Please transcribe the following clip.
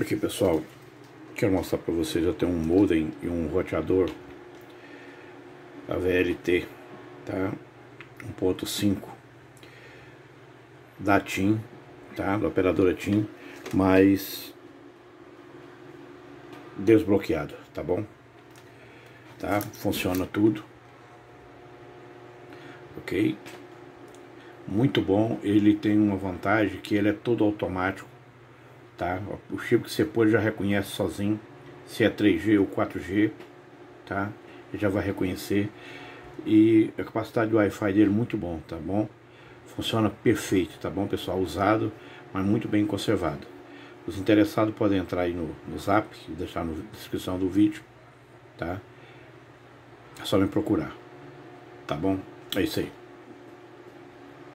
Aqui pessoal, quero mostrar para vocês, eu tenho um modem e um roteador a VLT, tá? 1.5 da TIM, tá? Da operadora TIM, mas desbloqueado, tá bom? Tá? Funciona tudo. Ok? Muito bom, ele tem uma vantagem que ele é todo automático tá? O chip que você pôs já reconhece sozinho se é 3G ou 4G, tá? Ele já vai reconhecer e a capacidade do Wi-Fi dele é muito bom, tá bom? Funciona perfeito, tá bom, pessoal? Usado, mas muito bem conservado. Os interessados podem entrar aí no, no Zap, deixar na descrição do vídeo, tá? É só me procurar, tá bom? É isso aí.